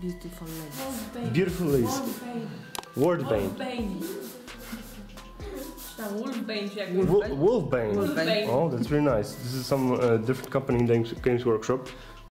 Beautiful ladies. Beautiful ladies. Wolfbane. Wordbane. Wolfbane. Staat Wolfbane Oh, that's really nice. This is some uh, different company in the Games Workshop.